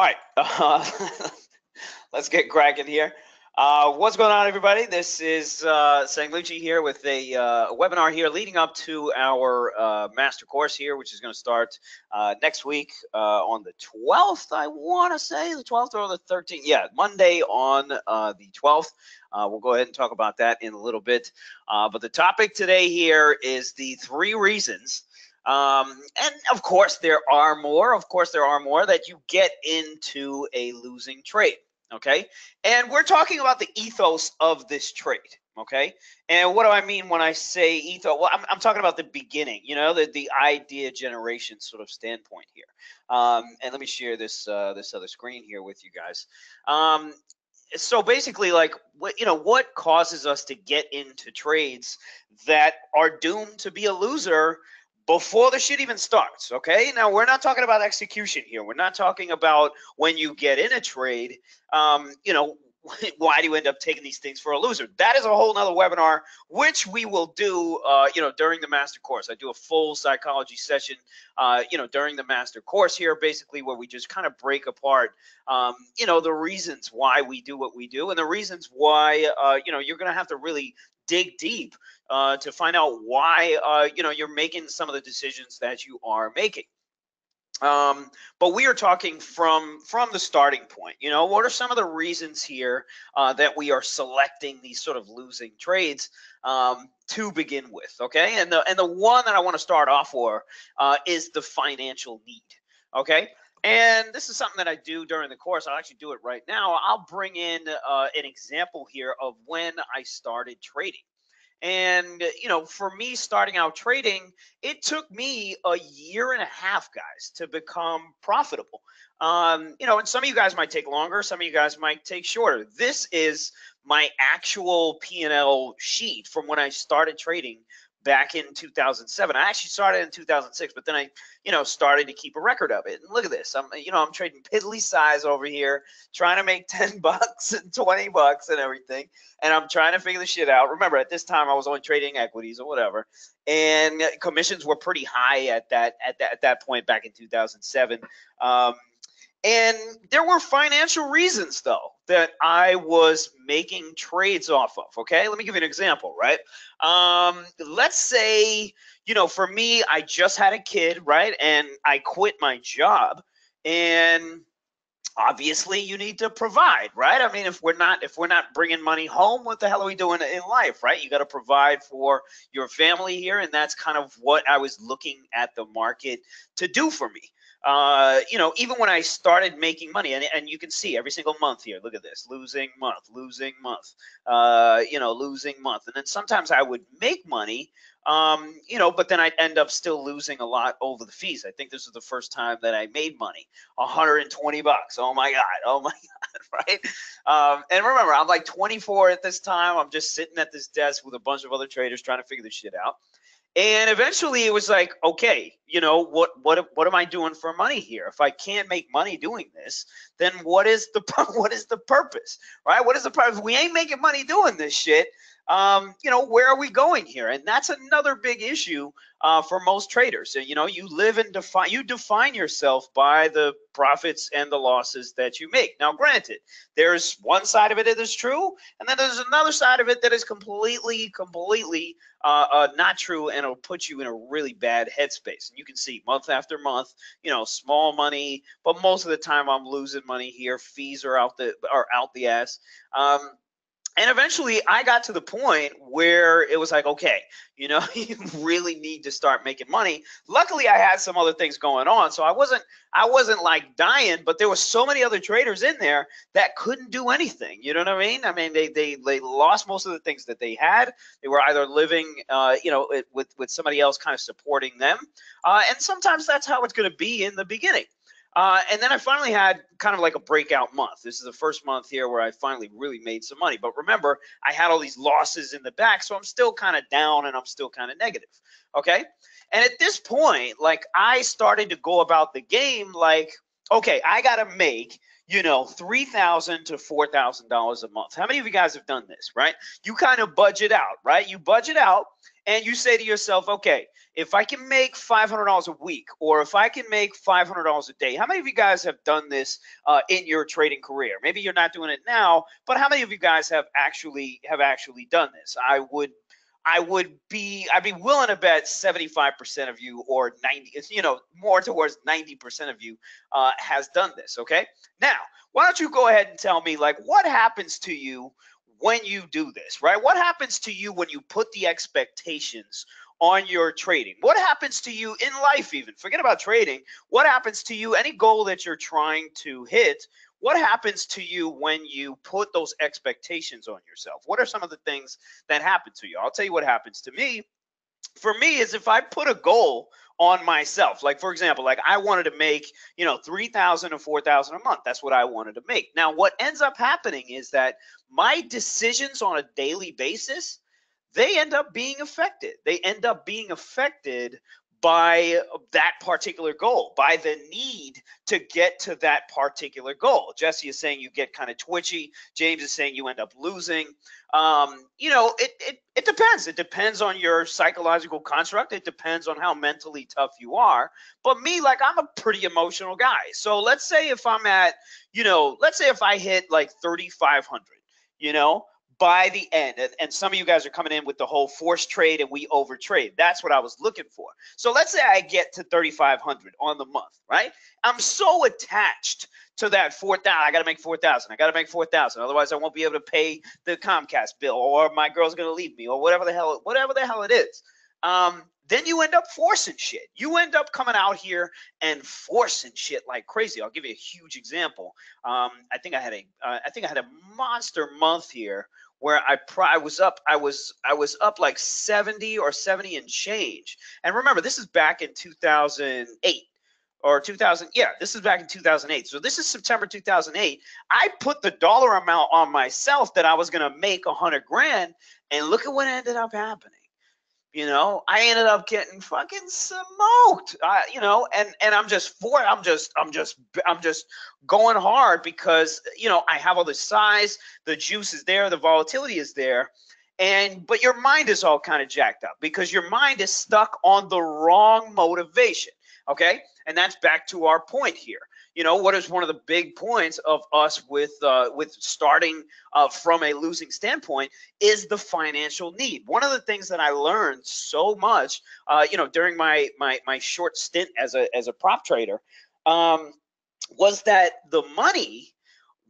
All right, uh, let's get cracking here. Uh, what's going on, everybody? This is uh, Sang Lucci here with a, uh, webinar here leading up to our uh, master course here, which is going to start uh, next week uh, on the 12th, I want to say, the 12th or the 13th. Yeah, Monday on the 12th. Uh, we'll go ahead and talk about that in a little bit. But the topic today here is the three reasons um, and of course, there are more. Of course, there are more that you get into a losing trade. Okay. And we're talking about the ethos of this trade. Okay. And what do I mean when I say ethos? Well, I'm, I'm talking about the beginning, you know, the, the idea generation sort of standpoint here. Um, and let me share this, uh, this other screen here with you guys. Um, so basically like what you know what causes us to get into trades that are doomed to be a loser before the shit even starts. Okay. Now we're not talking about execution here. We're not talking about when you get in a trade. Um, you know, why do you end up taking these things for a loser? That is a whole nother webinar, which we will do, uh, you know, during the master course. I do a full psychology session, uh, you know, during the master course here, basically where we just kind of break apart, um, you know, the reasons why we do what we do and the reasons why, uh, you know, you're going to have to really dig deep uh, to find out why uh, you know you're making some of the decisions that you are making. Um, but we are talking from from the starting point. You know, what are some of the reasons here uh, that we are selecting these sort of losing trades um, to begin with? Okay, and the and the one that I want to start off for uh, is the financial need. Okay, and this is something that I do during the course. I'll actually do it right now. I'll bring in uh, an example here of when I started trading. And, you know, for me starting out trading, it took me a year and a half, guys, to become profitable. Um, you know, and some of you guys might take longer, some of you guys might take shorter. This is my actual P&L sheet from when I started trading back in 2007. I actually started in 2006, but then I, you know, started to keep a record of it. And look at this. I'm, you know, I'm trading piddly size over here, trying to make 10 bucks and 20 bucks and everything. And I'm trying to figure the shit out. Remember, at this time I was only trading equities or whatever, and commissions were pretty high at that at that at that point back in 2007. Um, and there were financial reasons, though, that I was making trades off of. Okay, let me give you an example, right? Um, let's say, you know, for me, I just had a kid, right? And I quit my job. And obviously you need to provide right i mean if we're not if we're not bringing money home what the hell are we doing in life right you got to provide for your family here and that's kind of what i was looking at the market to do for me uh, you know, even when I started making money, and, and you can see every single month here, look at this, losing month, losing month, uh, you know, losing month. And then sometimes I would make money, um, you know, but then I'd end up still losing a lot over the fees. I think this is the first time that I made money, 120 bucks. Oh my God. Oh my God. Right. Um, and remember, I'm like 24 at this time. I'm just sitting at this desk with a bunch of other traders trying to figure this shit out. And eventually it was like, okay, you know, what what what am I doing for money here? If I can't make money doing this, then what is the what is the purpose? Right? What is the purpose? If we ain't making money doing this shit, um, you know, where are we going here? And that's another big issue uh, for most traders. You know, you live and define, you define yourself by the profits and the losses that you make. Now, granted, there's one side of it that is true, and then there's another side of it that is completely, completely uh, uh, not true, and it'll put you in a really bad headspace. And you can see month after month, you know, small money, but most of the time I'm losing money here. Fees are out the are out the ass. Um, and eventually i got to the point where it was like okay you know you really need to start making money. Luckily i had some other things going on so i wasn't i wasn't like dying but there were so many other traders in there that couldn't do anything you know what i mean? I mean they they, they lost most of the things that they had. They were either living uh, you know with with somebody else kind of supporting them. Uh, and sometimes that's how it's going to be in the beginning uh, and then I finally had kind of like a breakout month. This is the first month here where I finally really made some money. But remember, I had all these losses in the back, so I'm still kind of down and I'm still kind of negative. Okay. And at this point, like I started to go about the game like, okay, I got to make you know, three thousand to four thousand dollars a month. How many of you guys have done this, right? You kind of budget out, right? You budget out, and you say to yourself, okay, if I can make $500 a week or if I can make $500 a day, how many of you guys have done this uh, in your trading career? Maybe you're not doing it now, but how many of you guys have actually have actually done this? I would I would be I'd be willing to bet 75% of you or 90 you know more towards 90% of you uh, has done this okay now why don't you go ahead and tell me like what happens to you when you do this right what happens to you when you put the expectations on your trading what happens to you in life even forget about trading what happens to you any goal that you're trying to hit what happens to you when you put those expectations on yourself? What are some of the things that happen to you? I'll tell you what happens to me. For me, is if I put a goal on myself, like for example, like I wanted to make, you know, 3,000 or 4,000 a month. That's what I wanted to make. Now, what ends up happening is that my decisions on a daily basis, they end up being affected. They end up being affected by that particular goal, by the need to get to that particular goal. Jesse is saying you get kind of twitchy. James is saying you end up losing. Um, you know, it, it it depends. It depends on your psychological construct. It depends on how mentally tough you are. But me, like I'm a pretty emotional guy. So let's say if I'm at, you know, let's say if I hit like 3,500, you know, by the end. And, some of you guys are coming in with the whole force trade and we over trade. That's what I was looking for. So let's say I get to 3,500 on the month, right? I'm so attached to that 4,000. I got to make 4,000. I got to make 4,000. Otherwise, I won't be able to pay the Comcast bill or my girl's going to leave me or whatever the hell, whatever the hell it is. Um, then you end up forcing shit. You end up coming out here and forcing shit like crazy. I'll give you a huge example. Um, I think I had a, uh, I think I had a monster month here where I I was up I was I was up like 70 or 70 and change. And remember, this is back in 2008 or 2000 yeah this is back in 2008 so this is september 2008 i put the dollar amount on myself that i was going to make a hundred grand and look at what ended up happening you know, I ended up getting fucking smoked. I, you know, and and I'm just for it. I'm just I'm just I'm just going hard because you know I have all the size, the juice is there, the volatility is there, and but your mind is all kind of jacked up because your mind is stuck on the wrong motivation. Okay, and that's back to our point here you know what is one of the big points of us with uh, with starting uh, from a losing standpoint is the financial need. One of the things that I learned so much, uh, you know, during my my my short stint as a as a prop trader, um, was that the money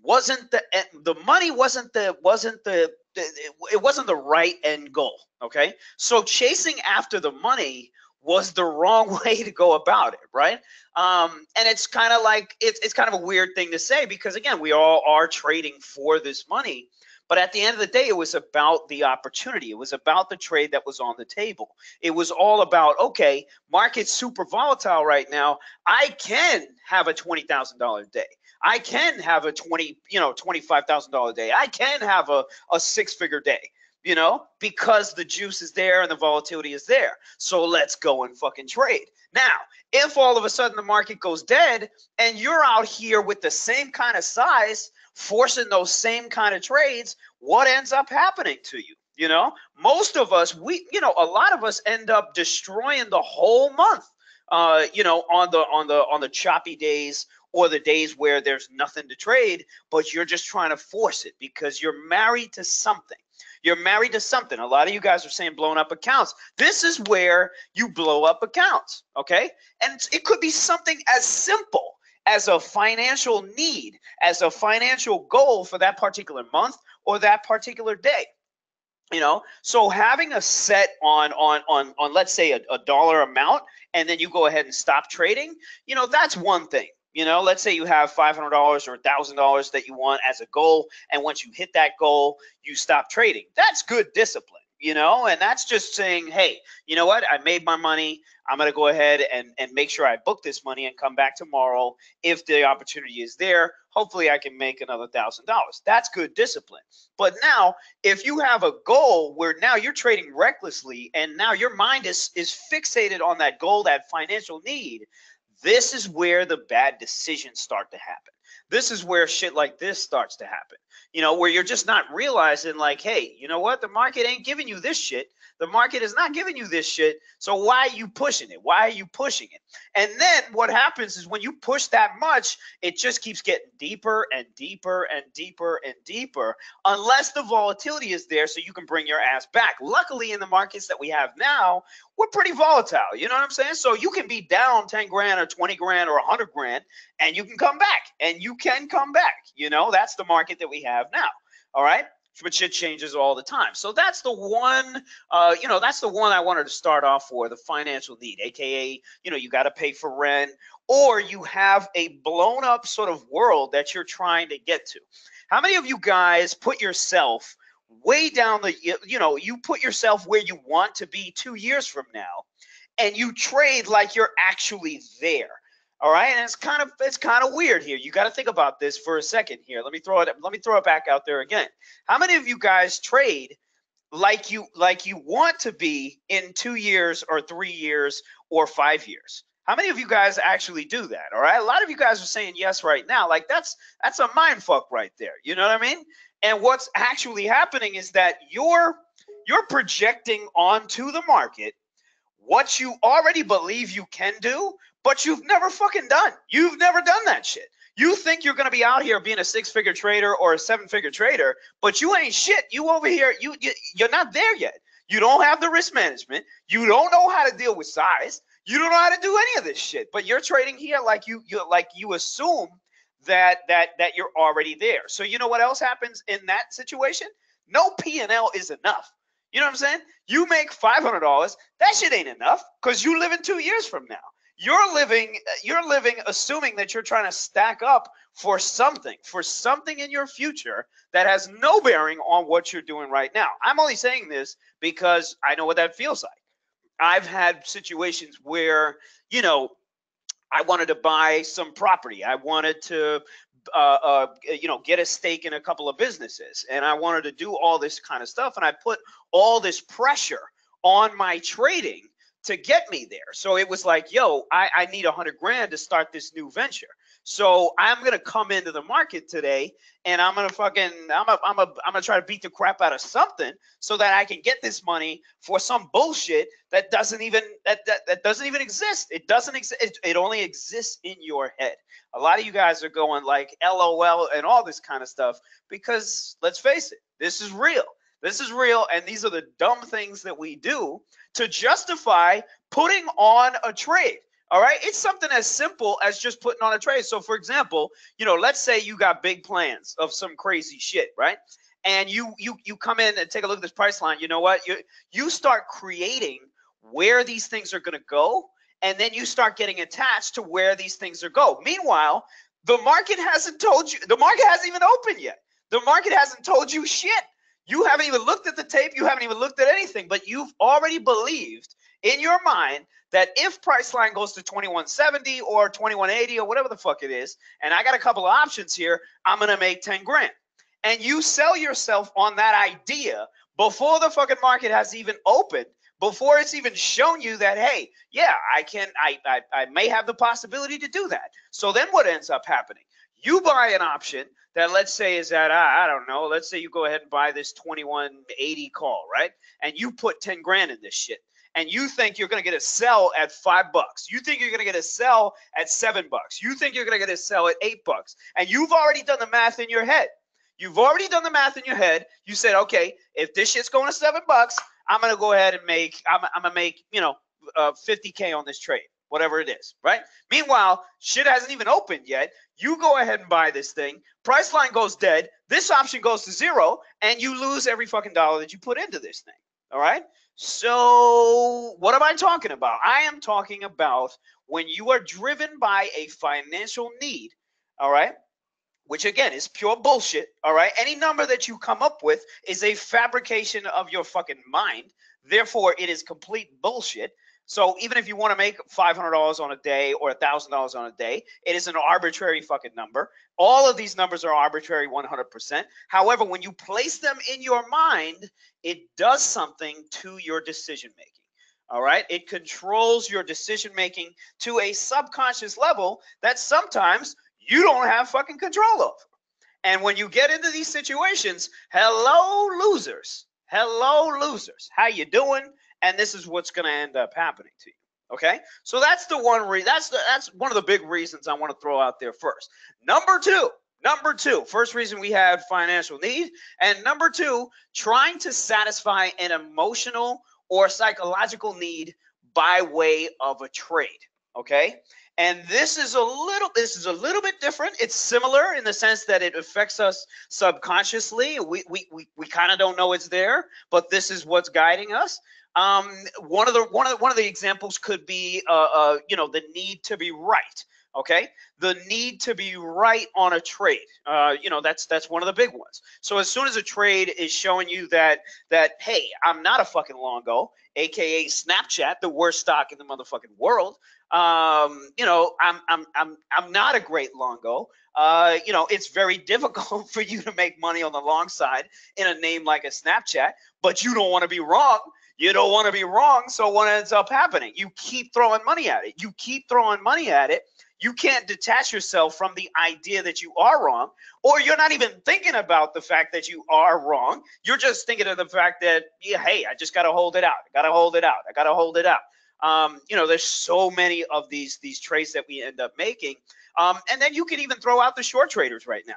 wasn't the eh, the money wasn't the wasn't the it wasn't the right end goal. Okay, so chasing after the money was the wrong way to go about it, right? Um, and it's kind of like it's it's kind of a weird thing to say because again, we all are trading for this money, but at the end of the day, it was about the opportunity. It was about the trade that was on the table. It was all about okay, market's super volatile right now. I can have a twenty thousand dollar day. I can have a twenty, you know, twenty five thousand dollar day. I can have a a six figure day you know, because the juice is there and the volatility is there. So let's go and fucking trade. Now, if all of a sudden the market goes dead and you're out here with the same kind of size, forcing those same kind of trades, what ends up happening to you? You know, most of us, we, you know, a lot of us end up destroying the whole month. Uh, you know, on the on the on the choppy days or the days where there's nothing to trade, but you're just trying to force it because you're married to something. You're married to something. A lot of you guys are saying blown up accounts. This is where you blow up accounts, okay? And it could be something as simple as a financial need, as a financial goal for that particular month or that particular day you know so having a set on on on on let's say a, a dollar amount and then you go ahead and stop trading you know that's one thing you know, let's say you have $500 or $1,000 that you want as a goal. And once you hit that goal, you stop trading. That's good discipline, you know, and that's just saying, hey, you know what? I made my money. I'm going to go ahead and, and make sure I book this money and come back tomorrow. If the opportunity is there, hopefully I can make another $1,000. That's good discipline. But now, if you have a goal where now you're trading recklessly and now your mind is, is fixated on that goal, that financial need, This is where the bad decisions start to happen. This is where shit like this starts to happen. You know, where you're just not realizing, like, hey, you know what? The market ain't giving you this shit. The market is not giving you this shit. So why are you pushing it? Why are you pushing it? And then what happens is when you push that much, it just keeps getting deeper and deeper and deeper and deeper unless the volatility is there so you can bring your ass back. Luckily, in the markets that we have now, we're pretty volatile. You know what I'm saying? So you can be down 10 grand or 20 grand or 100 grand and you can come back and you can come back. You know, that's the market that we have now. All right but shit changes all the time. So that's the one, uh, you know, that's the one I wanted to start off for the financial need, aka, you know, you got to pay for rent, or you have a blown up sort of world that you're trying to get to. How many of you guys put yourself way down the, you know, you put yourself where you want to be two years from now, and you trade like you're actually there? All right, and it's kind of it's kind of weird here. You got to think about this for a second here. Let me throw it let me throw it back out there again. How many of you guys trade like you like you want to be in 2 years or 3 years or 5 years? How many of you guys actually do that? All right? A lot of you guys are saying yes right now. Like that's that's a mind fuck right there. You know what I mean? And what's actually happening is that you're you're projecting onto the market what you already believe you can do, but you've never fucking done. You've never done that shit. You think you're gonna be out here being a six-figure trader or a seven-figure trader, but you ain't shit. You over here, you, you you're not there yet. You don't have the risk management. You don't know how to deal with size. You don't know how to do any of this shit. But you're trading here like you you like you assume that that that you're already there. So you know what else happens in that situation? No P and L is enough. You know what I'm saying? You make five hundred dollars. That shit ain't enough because you live in two years from now you're living you're living assuming that you're trying to stack up for something for something in your future that has no bearing on what you're doing right now i'm only saying this because i know what that feels like i've had situations where you know i wanted to buy some property i wanted to uh, uh, you know get a stake in a couple of businesses and i wanted to do all this kind of stuff and i put all this pressure on my trading to get me there. So it was like, yo, I, I need a hundred grand to start this new venture. So I'm gonna come into the market today and I'm gonna fucking I'm a, I'm a, I'm gonna try to beat the crap out of something so that I can get this money for some bullshit that doesn't even that that, that doesn't even exist. It doesn't exist. It, it only exists in your head. A lot of you guys are going like LOL and all this kind of stuff because let's face it, this is real. This is real, and these are the dumb things that we do to justify putting on a trade. All right. It's something as simple as just putting on a trade. So, for example, you know, let's say you got big plans of some crazy shit, right? And you you you come in and take a look at this price line. You know what? You you start creating where these things are going to go, and then you start getting attached to where these things are go. Meanwhile, the market hasn't told you. The market hasn't even opened yet. The market hasn't told you shit. You haven't even looked at the tape. You haven't even looked at anything, but you've already believed in your mind that if Priceline goes to 2170 or 2180 or whatever the fuck it is, and I got a couple of options here, I'm gonna make 10 grand. And you sell yourself on that idea before the fucking market has even opened, before it's even shown you that, hey, yeah, I can, I, I, I may have the possibility to do that. So then what ends up happening? You buy an option that let's say is at I, I don't know, let's say you go ahead and buy this 2180 call, right? And you put 10 grand in this shit. And you think you're going to get a sell at five bucks. You think you're going to get a sell at seven bucks. You think you're going to get a sell at eight bucks. And you've already done the math in your head. You've already done the math in your head. You said, okay, if this shit's going to seven bucks, I'm going to go ahead and make, I'm, I'm going to make, you know, uh, 50K on this trade whatever it is, right? Meanwhile, shit hasn't even opened yet. You go ahead and buy this thing. Priceline goes dead. This option goes to zero, and you lose every fucking dollar that you put into this thing. All right. So, what am I talking about? I am talking about when you are driven by a financial need. All right. Which again is pure bullshit. All right. Any number that you come up with is a fabrication of your fucking mind. Therefore, it is complete bullshit. So even if you want to make $500 on a day or $1,000 on a day, it is an arbitrary fucking number. All of these numbers are arbitrary 100%. However, when you place them in your mind, it does something to your decision making. All right. It controls your decision making to a subconscious level that sometimes you don't have fucking control of. And when you get into these situations, hello losers. Hello losers. How you doing? And this is what's going to end up happening to you. Okay? So that's the one re- that's the that's one of the big reasons I want to throw out there first. Number 2, Number two, first reason we had financial need. And number two, trying to satisfy an emotional or psychological need by way of a trade. Okay. And this is a little this is a little bit different. It's similar in the sense that it affects us subconsciously. We we we, we kind of don't know it's there, but this is what's guiding us. Um, one of the one of the, one of the examples could be uh, uh, you know the need to be right okay? The need to be right on a trade uh, you know that's that's one of the big ones. So as soon as a trade is showing you that that hey i'm not a fucking longo aka snapchat the worst stock in the motherfucking world um, you know i'm i'm i'm, I'm not a great longo uh, you know it's very difficult for you to make money on the long side in a name like a snapchat but you don't want to be wrong you don't want to be wrong so what ends up happening you keep throwing money at it you keep throwing money at it you can't detach yourself from the idea that you are wrong, or you're not even thinking about the fact that you are wrong. You're just thinking of the fact that, yeah, hey, I just got to hold it out. I got to hold it out. I got to hold it out. Um, you know, there's so many of these these trades that we end up making, um, and then you can even throw out the short traders right now.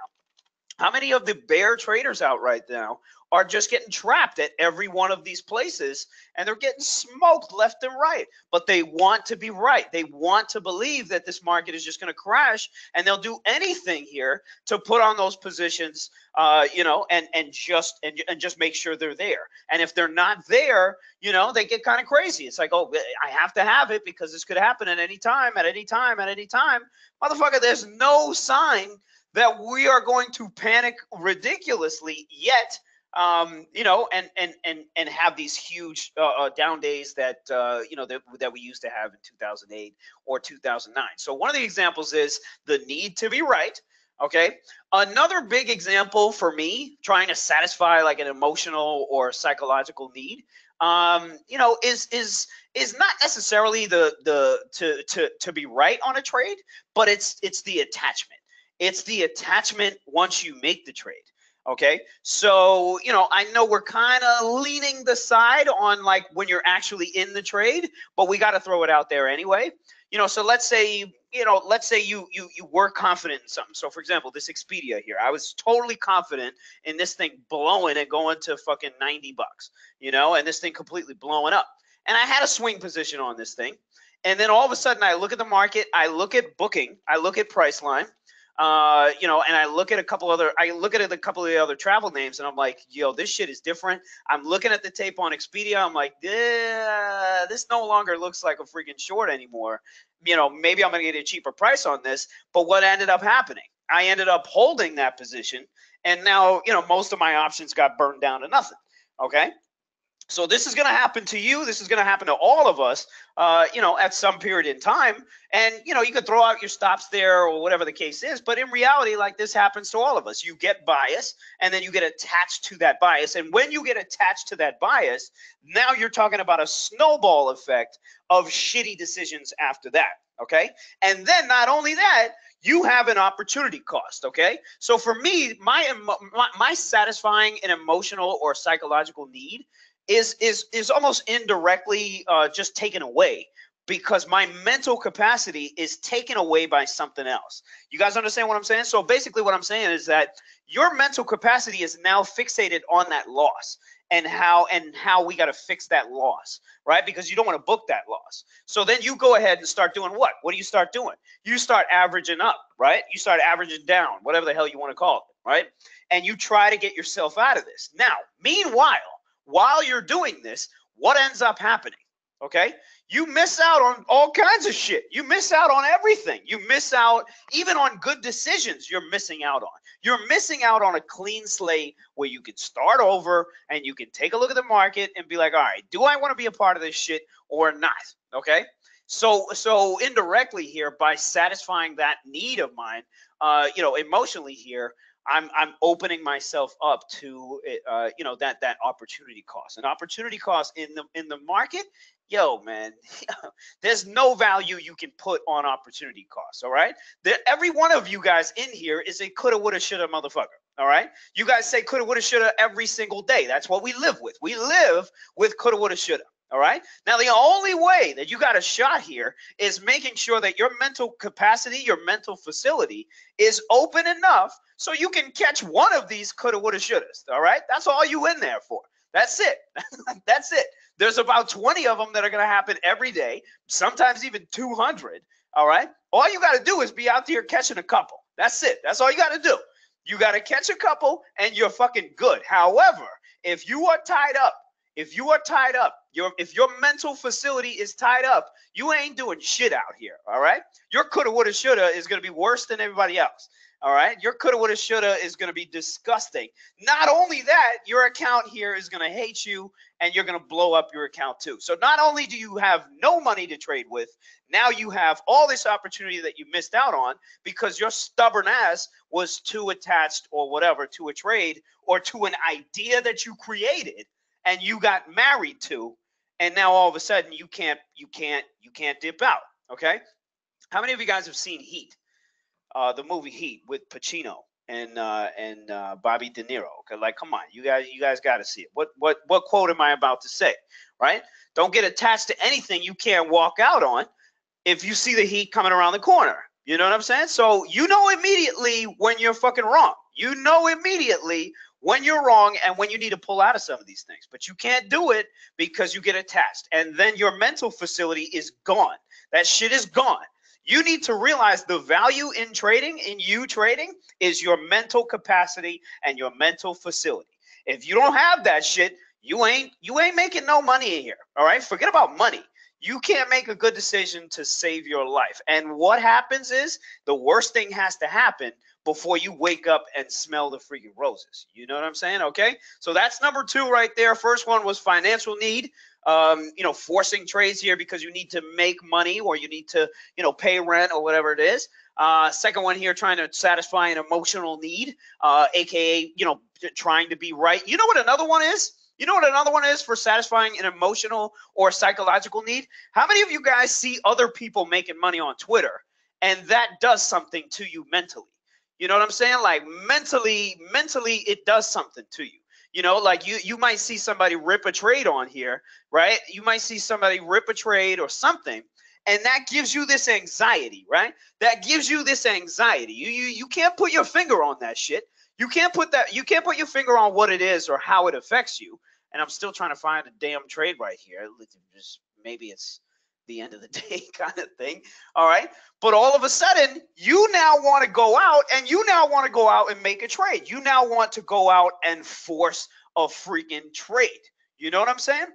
How many of the bear traders out right now are just getting trapped at every one of these places and they're getting smoked left and right. But they want to be right. They want to believe that this market is just going to crash and they'll do anything here to put on those positions, uh, you know, and, and just and, and just make sure they're there. And if they're not there, you know, they get kind of crazy. It's like, oh, I have to have it because this could happen at any time, at any time, at any time. Motherfucker, there's no sign that we are going to panic ridiculously yet um, you know, and and and and have these huge uh, uh, down days that uh, you know that, that we used to have in 2008 or 2009. So one of the examples is the need to be right. Okay. Another big example for me trying to satisfy like an emotional or psychological need, um, you know, is is is not necessarily the the to to to be right on a trade, but it's it's the attachment. It's the attachment once you make the trade. Okay. So, you know, I know we're kind of leaning the side on like when you're actually in the trade, but we got to throw it out there anyway. You know, so let's say, you know, let's say you you you were confident in something. So for example, this Expedia here, I was totally confident in this thing blowing and going to fucking 90 bucks, you know, and this thing completely blowing up. And I had a swing position on this thing. And then all of a sudden I look at the market, I look at booking, I look at Priceline, uh, you know, and I look at a couple other, I look at a couple of the other travel names, and I'm like, yo, this shit is different. I'm looking at the tape on Expedia. I'm like, this no longer looks like a freaking short anymore. You know, maybe I'm gonna get a cheaper price on this. But what ended up happening? I ended up holding that position, and now, you know, most of my options got burned down to nothing. Okay. So this is going to happen to you. This is going to happen to all of us, uh, you know, at some period in time. And you know, you could throw out your stops there or whatever the case is. But in reality, like this happens to all of us. You get bias, and then you get attached to that bias. And when you get attached to that bias, now you're talking about a snowball effect of shitty decisions after that. Okay, and then not only that, you have an opportunity cost okay so for me my my, my satisfying an emotional or psychological need is is is almost indirectly uh, just taken away because my mental capacity is taken away by something else. You guys understand what I'm saying? So basically, what I'm saying is that your mental capacity is now fixated on that loss and how and how we got to fix that loss, right? Because you don't want to book that loss. So then you go ahead and start doing what? What do you start doing? You start averaging up, right? You start averaging down, whatever the hell you want to call it, right? And you try to get yourself out of this. Now, meanwhile while you're doing this, what ends up happening? Okay. You miss out on all kinds of shit. You miss out on everything. You miss out even on good decisions you're missing out on. You're missing out on a clean slate where you can start over and you can take a look at the market and be like, all right, do I want to be a part of this shit or not? Okay. So, so indirectly here, by satisfying that need of mine, uh, you know, emotionally here, I'm I'm opening myself up to uh, you know that that opportunity cost. An opportunity cost in the in the market yo, man, there's no value you can put on opportunity costs. All right. There, every one of you guys in here is a coulda, woulda, shoulda motherfucker. All right. You guys say coulda, woulda, shoulda every single day. That's what we live with. We live with coulda, woulda, shoulda. All right. Now, the only way that you got a shot here is making sure that your mental capacity, your mental facility is open enough so you can catch one of these coulda, woulda, shouldas. All right. That's all you in there for. That's it. That's it. There's about 20 of them that are going to happen every day, sometimes even 200. All right. All you got to do is be out there catching a couple. That's it. That's all you got to do. You got to catch a couple and you're fucking good. However, if you are tied up, if you are tied up, your if your mental facility is tied up, you ain't doing shit out here. All right. Your coulda, woulda, shoulda is going to be worse than everybody else. All right. Your coulda, woulda, shoulda is going to be disgusting. Not only that, your account here is going to hate you and you're going to blow up your account too. So not only do you have no money to trade with, now you have all this opportunity that you missed out on because your stubborn ass was too attached or whatever to a trade or to an idea that you created and you got married to and now all of a sudden you can't you can't you can't dip out okay how many of you guys have seen heat uh, the movie Heat with Pacino and uh, and uh, Bobby De Niro. Okay, like come on, you guys you guys got to see it. What what what quote am I about to say? Right? Don't get attached to anything you can't walk out on. If you see the heat coming around the corner, you know what I'm saying. So you know immediately when you're fucking wrong. You know immediately when you're wrong and when you need to pull out of some of these things. But you can't do it because you get attached, and then your mental facility is gone. That shit is gone. You need to realize the value in trading, in you trading, is your mental capacity and your mental facility. If you don't have that shit, you ain't you ain't making no money in here. All right, forget about money. You can't make a good decision to save your life. And what happens is the worst thing has to happen before you wake up and smell the freaking roses. You know what I'm saying? Okay. So that's number two right there. First one was financial need um, you know, forcing trades here because you need to make money or you need to, you know, pay rent or whatever it is. Uh, second one here, trying to satisfy an emotional need, uh, aka, you know, trying to be right. You know what another one is? You know what another one is for satisfying an emotional or psychological need? How many of you guys see other people making money on Twitter and that does something to you mentally? You know what I'm saying? Like mentally, mentally, it does something to you. You know, like you you might see somebody rip a trade on here, right? You might see somebody rip a trade or something, and that gives you this anxiety, right? That gives you this anxiety. You you you can't put your finger on that shit. You can't put that you can't put your finger on what it is or how it affects you. And I'm still trying to find a damn trade right here. Just maybe it's the end of the day kind of thing. All right. But all of a sudden, you now want to go out and you now want to go out and make a trade. You now want to go out and force a freaking trade. You know what I'm saying?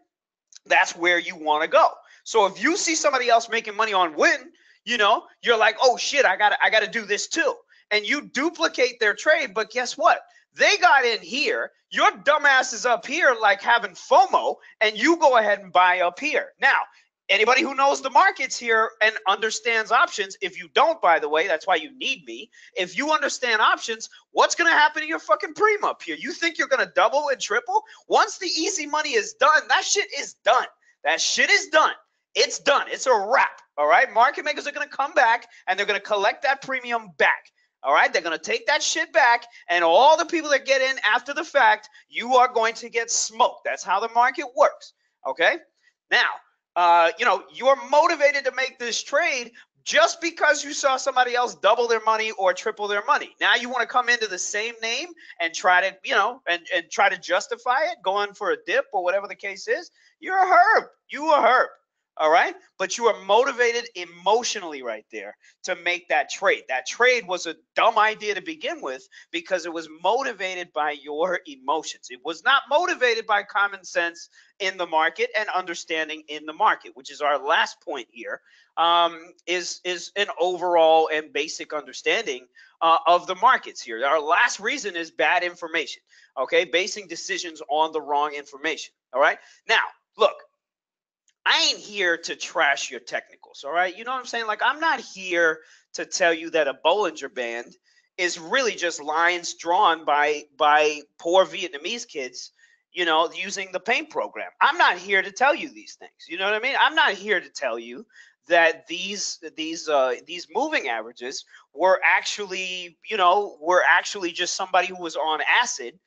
That's where you want to go. So if you see somebody else making money on Wynn, you know, you're like, oh shit, I gotta I gotta do this too. And you duplicate their trade, but guess what? They got in here. Your dumbass is up here like having FOMO, and you go ahead and buy up here. Now, anybody who knows the markets here and understands options if you don't by the way that's why you need me. If you understand options what's going to happen to your fucking preem up here? You think you're going to double and triple? Once the easy money is done that shit is done. That shit is done. It's done. It's a wrap all right? Market makers are going to come back and they're going to collect that premium back all right, they're going to take that shit back, and all the people that get in after the fact, you are going to get smoked. That's how the market works. Okay. Now, uh, you know, you're motivated to make this trade just because you saw somebody else double their money or triple their money. Now you want to come into the same name and try to, you know, and, and try to justify it, going for a dip or whatever the case is. You're a herb. You a herb. All right. But you are motivated emotionally right there to make that trade. That trade was a dumb idea to begin with because it was motivated by your emotions. It was not motivated by common sense in the market and understanding in the market, which is our last point here. Um, is is an overall and basic understanding uh, of the markets here. Our last reason is bad information. Okay, basing decisions on the wrong information. All right. Now, look, I ain't here to trash your technicals, all right? You know what I'm saying? Like, I'm not here to tell you that a Bollinger Band is really just lines drawn by by poor Vietnamese kids you know, using the paint program. I'm not here to tell you these things. You know what I mean? I'm not here to tell you that these these uh, these moving averages were actually, you know, were actually just somebody who was on acid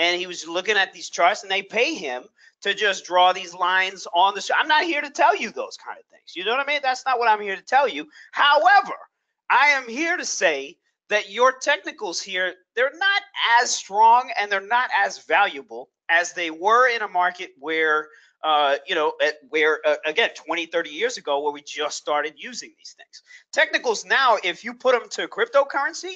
and he was looking at these charts and they pay him to just draw these lines on the I'm not here to tell you those kind of things. You know what I mean? That's not what I'm here to tell you. However, I am here to say that your technicals here, they're not as strong and they're not as valuable as they were in a market where uh, you know, at where uh, again 20, 30 years ago, where we just started using these things. Technicals now, if you put them to cryptocurrency,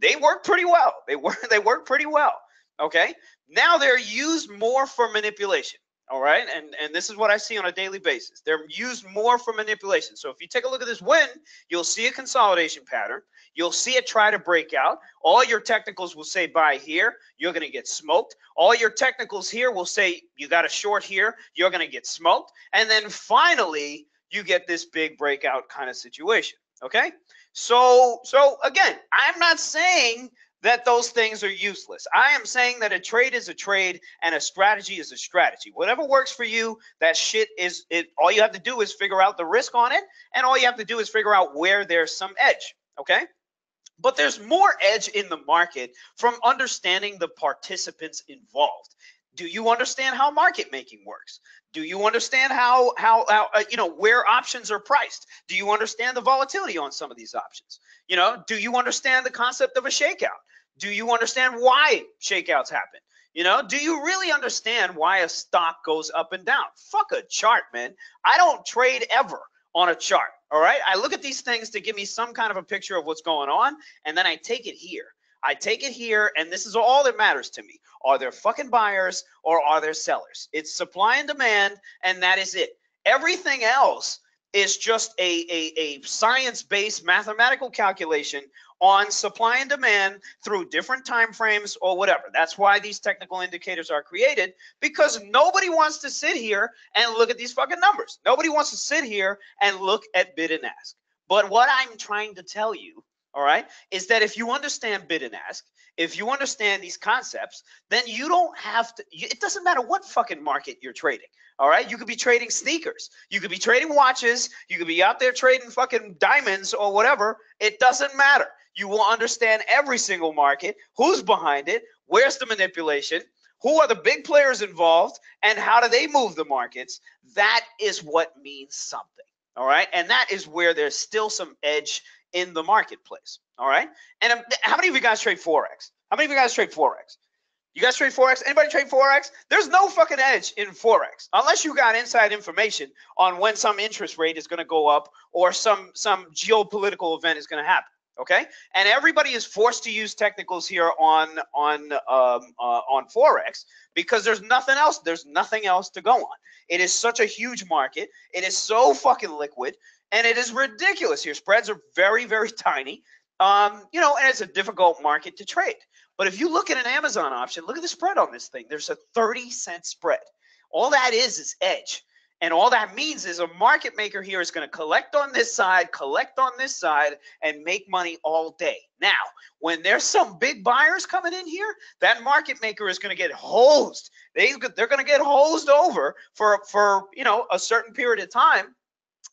they work pretty well. They work they work pretty well. Okay. Now they're used more for manipulation. All right. And, and this is what I see on a daily basis. They're used more for manipulation. So if you take a look at this Wynn, you'll see a consolidation pattern. You'll see it try to break out. All your technicals will say buy here. You're going to get smoked. All your technicals here will say you got a short here. You're going to get smoked. And then finally, you get this big breakout kind of situation. Okay. So, so again, I'm not saying that those things are useless. I am saying that a trade is a trade and a strategy is a strategy. Whatever works for you, that shit is it all you have to do is figure out the risk on it and all you have to do is figure out where there's some edge, okay? But there's more edge in the market from understanding the participants involved. Do you understand how market making works? Do you understand how how, how uh, you know where options are priced? Do you understand the volatility on some of these options? You know, do you understand the concept of a shakeout? Do you understand why shakeouts happen? You know, do you really understand why a stock goes up and down? Fuck a chart, man. I don't trade ever on a chart. All right. I look at these things to give me some kind of a picture of what's going on, and then I take it here. I take it here, and this is all that matters to me. Are there fucking buyers or are there sellers? It's supply and demand, and that is it. Everything else is just a, a, a science based mathematical calculation on supply and demand through different time frames or whatever. That's why these technical indicators are created because nobody wants to sit here and look at these fucking numbers. Nobody wants to sit here and look at bid and ask. But what I'm trying to tell you, all right, is that if you understand bid and ask, if you understand these concepts, then you don't have to, it doesn't matter what fucking market you're trading. All right. You could be trading sneakers. You could be trading watches. You could be out there trading fucking diamonds or whatever. It doesn't matter. You will understand every single market, who's behind it, where's the manipulation, who are the big players involved, and how do they move the markets. That is what means something. All right. And that is where there's still some edge in the marketplace. All right. And how many of you guys trade Forex? How many of you guys trade Forex? You guys trade Forex? Anybody trade Forex? There's no fucking edge in Forex unless you got inside information on when some interest rate is going to go up or some some geopolitical event is going to happen. Okay, and everybody is forced to use technicals here on on um, uh, on Forex because there's nothing else. There's nothing else to go on. It is such a huge market. It is so fucking liquid, and it is ridiculous. here. spreads are very very tiny. Um, you know, and it's a difficult market to trade. But if you look at an Amazon option, look at the spread on this thing. There's a 30 cent spread. All that is is edge. And all that means is a market maker here is going to collect on this side, collect on this side, and make money all day. Now, when there's some big buyers coming in here, that market maker is going to get hosed. They, they're going to get hosed over for, for you know a certain period of time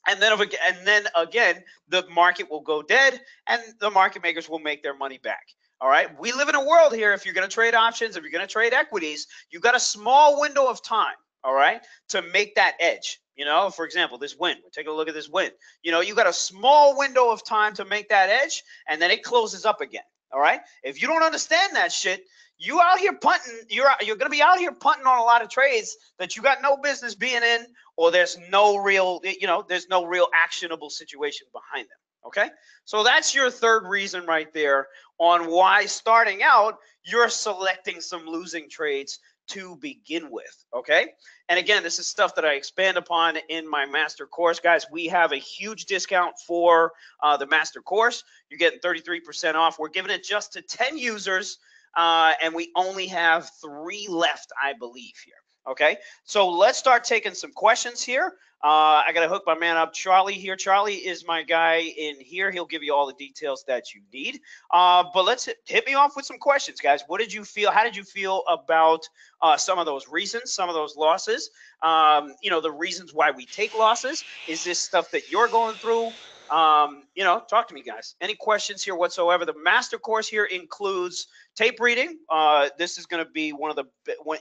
and then and then again the market will go dead and the market makers will make their money back all right. We live in a world here. If you're going to trade options, if you're going to trade equities, you've got a small window of time. All right. To make that edge. You know, for example, this Wynn. Take a look at this Wynn. You know, you got a small window of time to make that edge, and then it closes up again. All right. If you don't understand that shit, you out here punting. You're you're gonna be out here punting on a lot of trades that you got no business being in, or there's no real, you know, there's no real actionable situation behind them. Okay. So that's your third reason right there on why starting out, you're selecting some losing trades to begin with. Okay. And again, this is stuff that I expand upon in my master course. Guys, we have a huge discount for uh, the master course. You're getting 33% off. We're giving it just to 10 users, uh, and we only have three left, I believe, here. Okay, so let's start taking some questions here. Uh, I got to hook my man up, Charlie here. Charlie is my guy in here. He'll give you all the details that you need. Uh, but let's hit, hit, me off with some questions, guys. What did you feel? How did you feel about uh, some of those reasons, some of those losses? Um, you know, the reasons why we take losses. Is this stuff that you're going through? Um, you know, talk to me, guys. Any questions here whatsoever? The master course here includes tape reading. Uh, this is going to be one of the,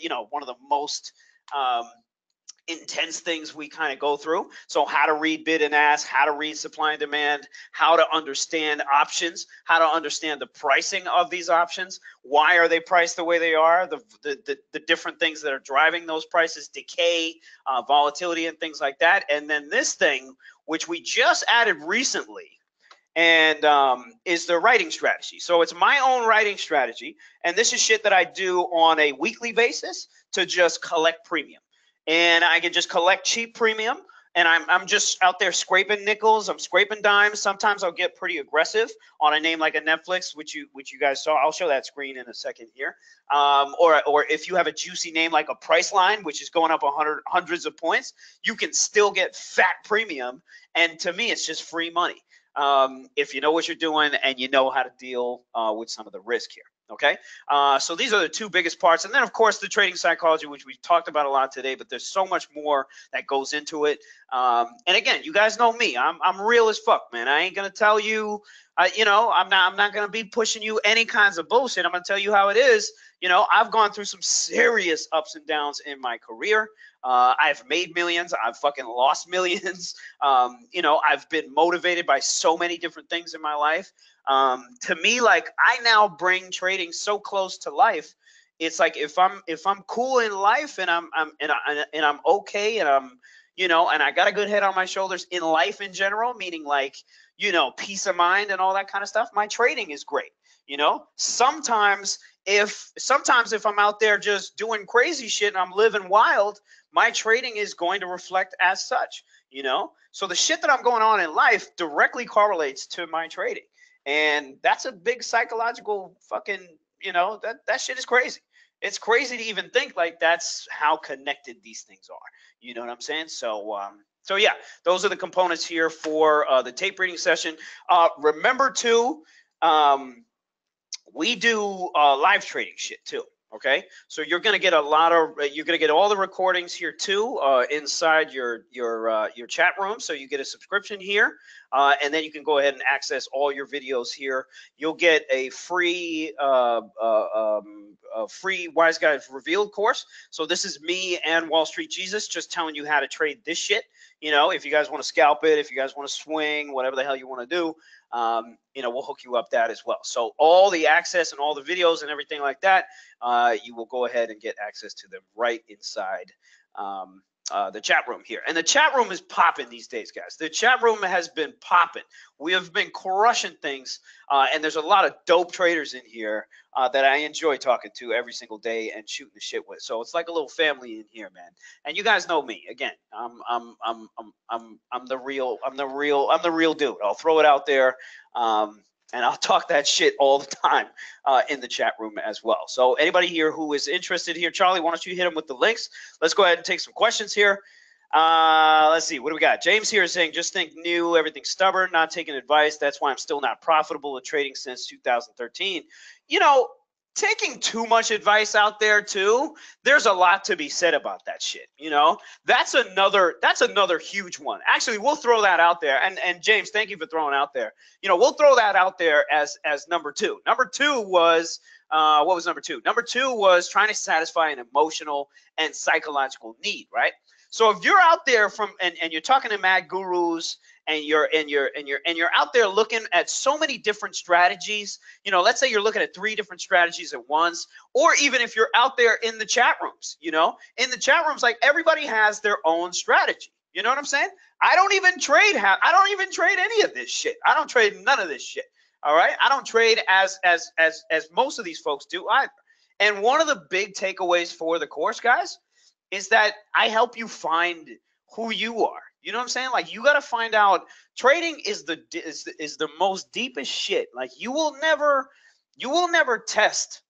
you know, one of the most um, intense things we kind of go through. So how to read bid and ask, how to read supply and demand, how to understand options, how to understand the pricing of these options, why are they priced the way they are, the the, the, the different things that are driving those prices, decay, uh, volatility, and things like that. And then this thing, which we just added recently, and um, is the writing strategy. So it's my own writing strategy, and this is shit that I do on a weekly basis to just collect premium and I can just collect cheap premium. And I'm, I'm just out there scraping nickels. I'm scraping dimes. Sometimes I'll get pretty aggressive on a name like a Netflix, which you which you guys saw. I'll show that screen in a second here. Um, or or if you have a juicy name like a Priceline, which is going up a 100 hundreds of points, you can still get fat premium. And to me, it's just free money um, if you know what you're doing and you know how to deal uh, with some of the risk here. Okay, uh, so these are the two biggest parts, and then of course the trading psychology, which we talked about a lot today. But there's so much more that goes into it. Um, and again, you guys know me. I'm I'm real as fuck, man. I ain't gonna tell you, you know, I'm not I'm not gonna be pushing you any kinds of bullshit. I'm gonna tell you how it is. You know, I've gone through some serious ups and downs in my career. Uh, I've made millions. I've fucking lost millions. Um, you know, I've been motivated by so many different things in my life. Um, to me, like I now bring trading so close to life. It's like if I'm if I'm cool in life and I'm I'm and, I, and I'm okay and I'm you know and I got a good head on my shoulders in life in general, meaning like you know peace of mind and all that kind of stuff. My trading is great. You know, sometimes if sometimes if I'm out there just doing crazy shit and I'm living wild, my trading is going to reflect as such, you know? So the shit that I'm going on in life directly correlates to my trading. And that's a big psychological fucking, you know, that that shit is crazy. It's crazy to even think like that's how connected these things are. You know what I'm saying? So um so yeah, those are the components here for uh, the tape reading session. Uh, remember to um, we do uh, live trading shit too. Okay, so you're going to get a lot of uh, you're going to get all the recordings here too uh, inside your your uh, your chat room. So you get a subscription here, uh, and then you can go ahead and access all your videos here. You'll get a free uh, uh, um, a free Wise Guys Revealed course. So this is me and Wall Street Jesus just telling you how to trade this shit. You know, if you guys want to scalp it, if you guys want to swing, whatever the hell you want to do, um, you know, we'll hook you up that as well. So all the access and all the videos and everything like that, uh, you will go ahead and get access to them right inside um, uh, the chat room here. And the chat room is popping these days, guys. The chat room has been popping. We have been crushing things, uh, and there's a lot of dope traders in here uh, that I enjoy talking to every single day and shooting the shit with. So it's like a little family in here, man. And you guys know me. Again, I'm I'm I'm I'm I'm I'm the real I'm the real I'm the real dude. I'll throw it out there. Um, and I'll talk that shit all the time uh, in the chat room as well. So anybody here who is interested here, Charlie, why don't you hit them with the links? Let's go ahead and take some questions here. Uh, let's see, what do we got? James here is saying, just think new, everything stubborn, not taking advice. That's why I'm still not profitable at trading since 2013. You know, taking too much advice out there too there's a lot to be said about that shit you know? That's another that's another huge one. Actually we'll throw that out there. And and james thank you for throwing out there. You know we'll throw that out there as as number two. Number two was uh, what was number two? Number two was trying to satisfy an emotional and psychological need right? So if you're out there from and, and you're talking to mad gurus and you're and you're and you're and you're out there looking at so many different strategies. You know let's say you're looking at three different strategies at once or even if you're out there in the chat rooms you know in the chat rooms like everybody has their own strategy. You know what i'm saying? I don't even trade i don't even trade any of this shit. I don't trade none of this shit. All right? I don't trade as as as as most of these folks do either. And one of the big takeaways for the course guys is that i help you find who you are you know what I'm saying? Like you got to find out trading is the is is the most deepest shit. Like you will never you will never test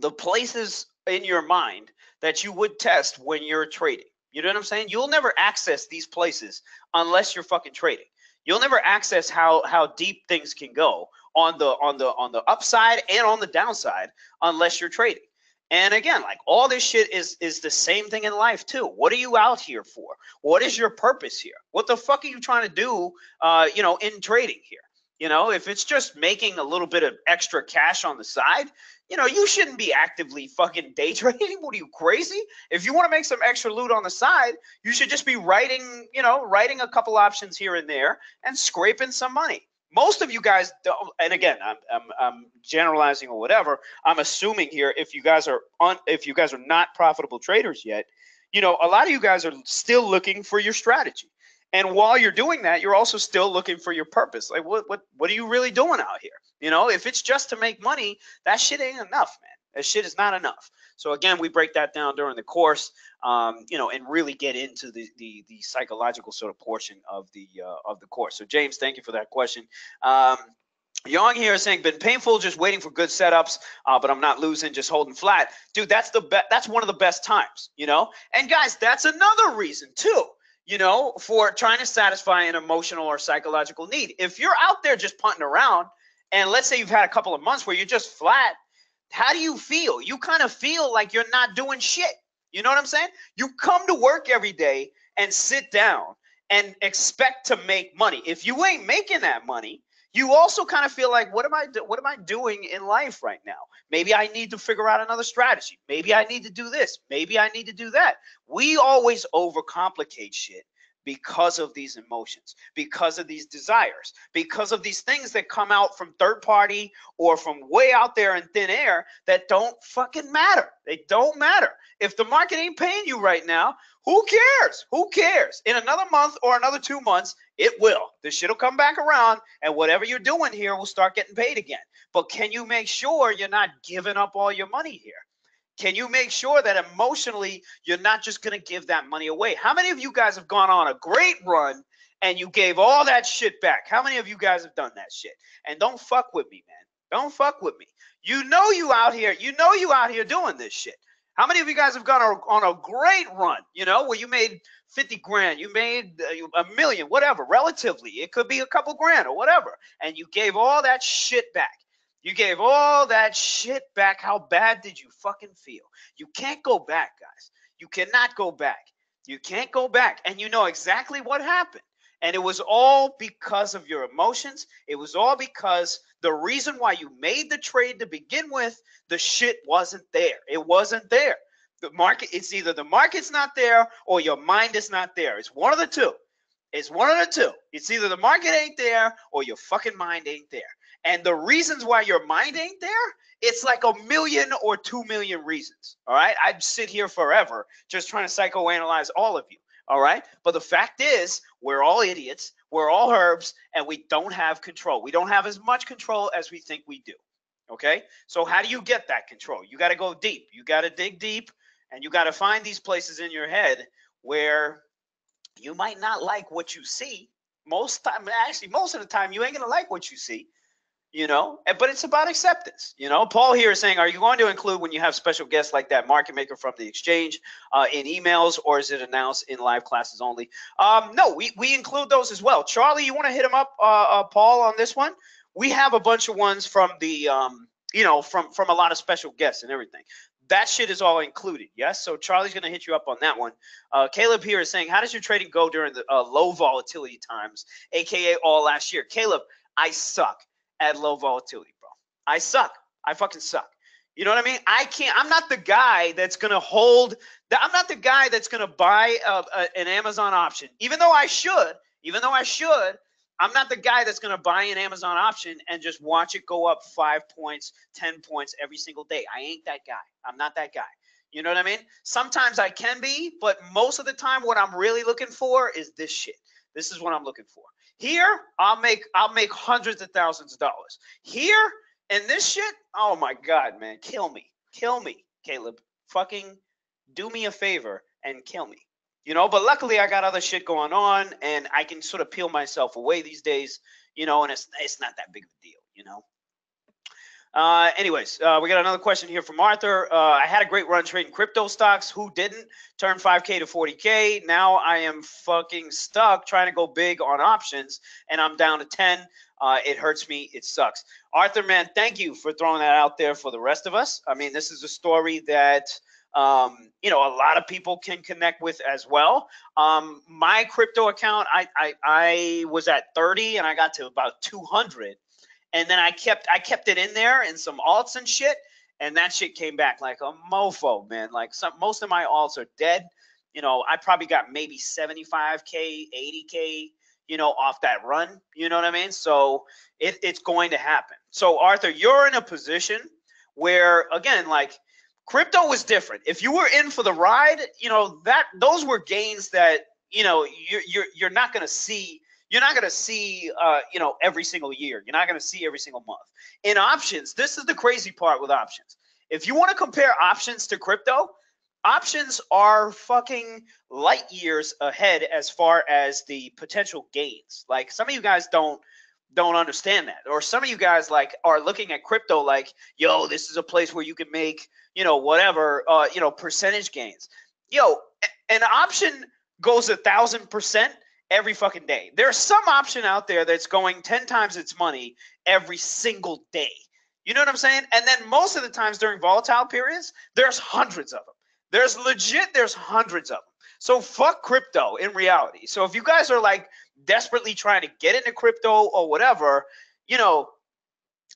the places in your mind that you would test when you're trading. You know what I'm saying? You'll never access these places unless you're fucking trading. You'll never access how how deep things can go on the on the on the upside and on the downside unless you're trading. And again, like all this shit is is the same thing in life too. What are you out here for? What is your purpose here? What the fuck are you trying to do? Uh, you know, in trading here. You know, if it's just making a little bit of extra cash on the side, you know, you shouldn't be actively fucking day trading. What are you crazy? If you want to make some extra loot on the side, you should just be writing, you know, writing a couple options here and there and scraping some money most of you guys don't, and again I'm, I'm, I'm generalizing or whatever i'm assuming here if you guys are on if you guys are not profitable traders yet you know a lot of you guys are still looking for your strategy. And while you're doing that you're also still looking for your purpose. Like what what what are you really doing out here? You know if it's just to make money that shit ain't enough man that shit is not enough so again, we break that down during the course, um, you know, and really get into the, the the psychological sort of portion of the uh, of the course. So James, thank you for that question. Um, Young here is saying, been painful just waiting for good setups, uh, but I'm not losing, just holding flat. Dude, that's the best. That's one of the best times, you know. And guys, that's another reason too, you know, for trying to satisfy an emotional or psychological need. If you're out there just punting around, and let's say you've had a couple of months where you're just flat, how do you feel? You kind of feel like you're not doing shit. You know what I'm saying? You come to work every day and sit down and expect to make money. If you ain't making that money, you also kind of feel like what am I do- what am I doing in life right now? Maybe I need to figure out another strategy. Maybe I need to do this. Maybe I need to do that. We always overcomplicate shit because of these emotions, because of these desires, because of these things that come out from third party or from way out there in thin air that don't fucking matter. They don't matter. If the market ain't paying you right now, who cares? Who cares? In another month or another two months, it will. The shit will come back around, and whatever you're doing here will start getting paid again. But can you make sure you're not giving up all your money here? Can you make sure that emotionally you're not just going to give that money away? How many of you guys have gone on a great run and you gave all that shit back? How many of you guys have done that shit? And don't fuck with me, man. Don't fuck with me. You know you out here. You know you out here doing this shit. How many of you guys have gone on a great run, you know, where you made 50 grand, you made uh, a million, whatever, relatively. It could be a couple grand or whatever. And you gave all that shit back. You gave all that shit back. How bad did you fucking feel? You can't go back, guys. You cannot go back. You can't go back. And you know exactly what happened. And it was all because of your emotions. It was all because the reason why you made the trade to begin with, the shit wasn't there. It wasn't there. The market, it's either the market's not there or your mind is not there. It's one of the two. It's one of the two. It's either the market ain't there or your fucking mind ain't there. And the reasons why your mind ain't there, it's like a million or two million reasons. All right. I'd sit here forever just trying to psychoanalyze all of you. All right. But the fact is, we're all idiots, we're all herbs, and we don't have control. We don't have as much control as we think we do. Okay. So, how do you get that control? You got to go deep. You got to dig deep and you got to find these places in your head where you might not like what you see. Most time, actually, most of the time, you ain't gonna like what you see you know but it's about acceptance you know. Paul here is saying are you going to include when you have special guests like that market maker from the exchange uh, in emails or is it announced in live classes only? Um, no we, we include those as well. Charlie you want to hit him up uh, uh, paul on this one? We have a bunch of ones from the um, you know from from a lot of special guests and everything. That shit is all included yes? So charlie's going to hit you up on that one. Uh, caleb here is saying how does your trading go during the uh, low volatility times aka all last year? Caleb i suck at low volatility, bro. I suck. I fucking suck. You know what I mean? I can't. I'm not the guy that's gonna hold. That. I'm not the guy that's gonna buy a, a, an Amazon option, even though I should. Even though I should, I'm not the guy that's gonna buy an Amazon option and just watch it go up five points, ten points every single day. I ain't that guy. I'm not that guy. You know what I mean? Sometimes I can be, but most of the time, what I'm really looking for is this shit. This is what I'm looking for. Here, I'll make I'll make hundreds of thousands of dollars. Here, and this shit, oh my god, man, kill me, kill me, Caleb. Fucking do me a favor and kill me. You know, but luckily I got other shit going on, and I can sort of peel myself away these days. You know, and it's it's not that big of a deal. You know. Uh, anyways, uh, we got another question here from Arthur. Uh, I had a great run trading crypto stocks. Who didn't? Turn 5K to 40K. Now I am fucking stuck trying to go big on options, and I'm down to 10. Uh, it hurts me. It sucks. Arthur, man, thank you for throwing that out there for the rest of us. I mean, this is a story that um, you know a lot of people can connect with as well. Um, my crypto account, I, I I was at 30 and I got to about 200 and then I kept I kept it in there and some alts and shit, and that shit came back like a mofo, man. Like some most of my alts are dead. You know, I probably got maybe 75k, 80k, you know, off that run. You know what I mean? So it, it's going to happen. So Arthur, you're in a position where again, like crypto was different. If you were in for the ride, you know that those were gains that you know you're you're, you're not going to see you're not going to see uh, you know every single year. You're not going to see every single month. In options this is the crazy part with options. If you want to compare options to crypto options are fucking light years ahead as far as the potential gains. Like some of you guys don't don't understand that. Or some of you guys like are looking at crypto like yo this is a place where you can make you know whatever uh, you know percentage gains. Yo an option goes a thousand percent every fucking day. There's some option out there that's going 10 times its money every single day. You know what I'm saying? And then most of the times during volatile periods, there's hundreds of them. There's legit, there's hundreds of them. So fuck crypto in reality. So if you guys are like desperately trying to get into crypto or whatever, you know,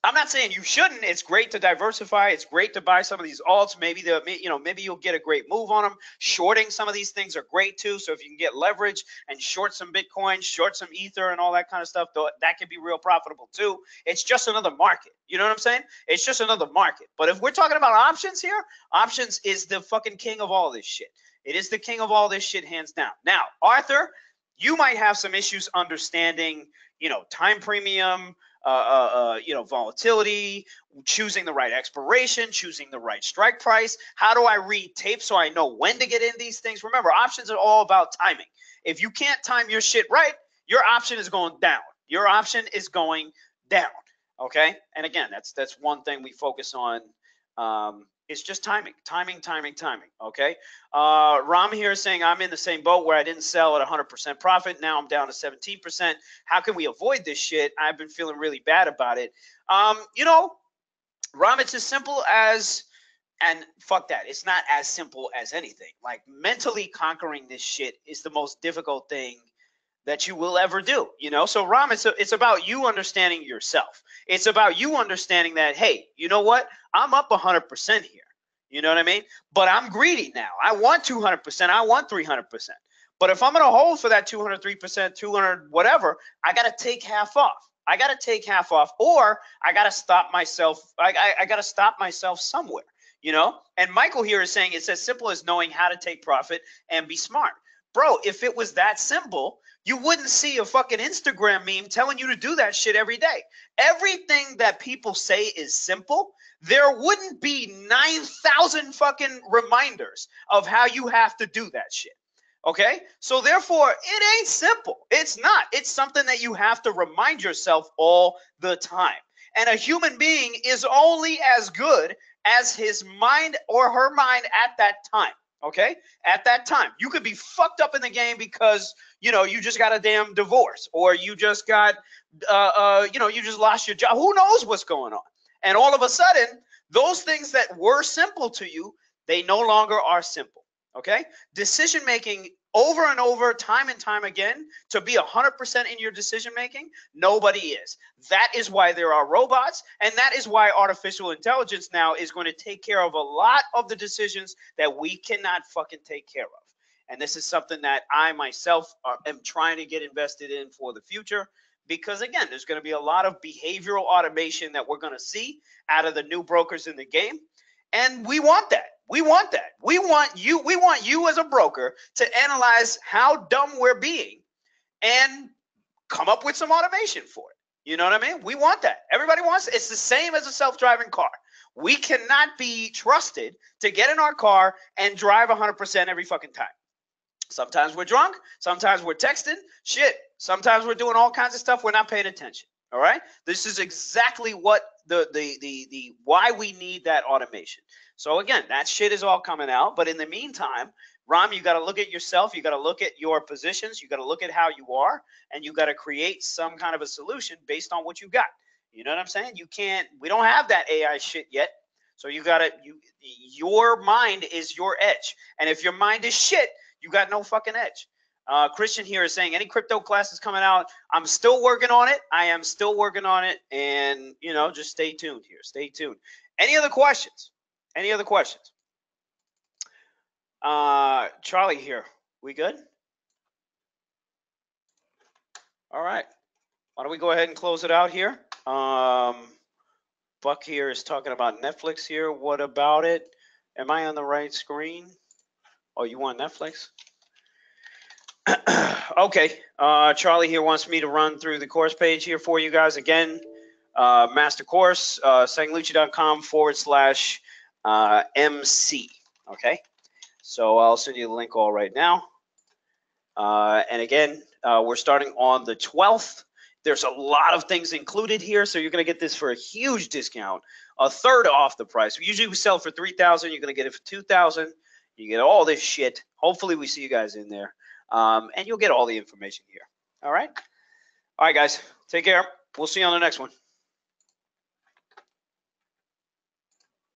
I'm not saying you shouldn't. It's great to diversify. It's great to buy some of these alts. Maybe the you know maybe you'll get a great move on them. Shorting some of these things are great too. So if you can get leverage and short some Bitcoin, short some Ether, and all that kind of stuff, that can be real profitable too. It's just another market. You know what I'm saying? It's just another market. But if we're talking about options here, options is the fucking king of all this shit. It is the king of all this shit, hands down. Now, Arthur, you might have some issues understanding, you know, time premium uh, uh, uh, you know, volatility, choosing the right expiration, choosing the right strike price. How do I read tape so I know when to get in these things? Remember, options are all about timing. If you can't time your shit right, your option is going down. Your option is going down. Okay, and again, that's that's one thing we focus on um, it's just timing, timing, timing, timing. Okay. Uh, Ram here is saying I'm in the same boat where I didn't sell at 100% profit. Now I'm down to 17%. How can we avoid this shit? I've been feeling really bad about it. Um, you know, Ram, it's as simple as, and fuck that. It's not as simple as anything. Like mentally conquering this shit is the most difficult thing that you will ever do. You know, so Ram, it's a, it's about you understanding yourself. It's about you understanding that, hey, you know what? I'm up 100% here. You know what I mean? But I'm greedy now. I want 200%. I want 300%. But if I'm going to hold for that 203%, 200 whatever, I got to take half off. I got to take half off, or I got to stop myself. I, I, I got to stop myself somewhere. You know? And Michael here is saying it's as simple as knowing how to take profit and be smart. Bro, if it was that simple, you wouldn't see a fucking Instagram meme telling you to do that shit every day. Everything that people say is simple. There wouldn't be 9,000 fucking reminders of how you have to do that shit. Okay? So therefore, it ain't simple. It's not. It's something that you have to remind yourself all the time. And a human being is only as good as his mind or her mind at that time. Okay, at that time, you could be fucked up in the game because you know you just got a damn divorce, or you just got, uh, uh, you know, you just lost your job. Who knows what's going on? And all of a sudden, those things that were simple to you, they no longer are simple. Okay, decision making over and over, time and time again, to be 100% in your decision making? Nobody is. That is why there are robots, and that is why artificial intelligence now is going to take care of a lot of the decisions that we cannot fucking take care of. And this is something that I myself are, am trying to get invested in for the future because again there's going to be a lot of behavioral automation that we're going to see out of the new brokers in the game and we want that we want that. We want you, we want you as a broker to analyze how dumb we're being and come up with some automation for it. You know what I mean? We want that. Everybody wants it. It's the same as a self-driving car. We cannot be trusted to get in our car and drive 100% every fucking time. Sometimes we're drunk, sometimes we're texting, shit. Sometimes we're doing all kinds of stuff we're not paying attention. All right. This is exactly what the the the the why we need that automation. So again, that shit is all coming out. But in the meantime, Ram, you got to look at yourself. You got to look at your positions. You got to look at how you are, and you got to create some kind of a solution based on what you got. You know what I'm saying? You can't. We don't have that AI shit yet. So you got to. You your mind is your edge, and if your mind is shit, you got no fucking edge. Uh, Christian here is saying any crypto classes coming out. I'm still working on it. I am still working on it, and you know, just stay tuned here. Stay tuned. Any other questions? Any other questions? Uh, Charlie here. We good? All right. Why don't we go ahead and close it out here? Um, Buck here is talking about Netflix here. What about it? Am I on the right screen? Oh, you want Netflix? okay. Uh, Charlie here wants me to run through the course page here for you guys again. Uh, master course, uh, sanglucci.com forward slash uh, MC. Okay. So I'll send you the link all right now. Uh, and again, uh, we're starting on the 12th. There's a lot of things included here, so you're going to get this for a huge discount, a third off the price. Usually we sell for 3000 You're going to get it for 2000 You get all this shit. Hopefully we see you guys in there. Um, and you'll get all the information here. All right? All right, guys. Take care. We'll see you on the next one.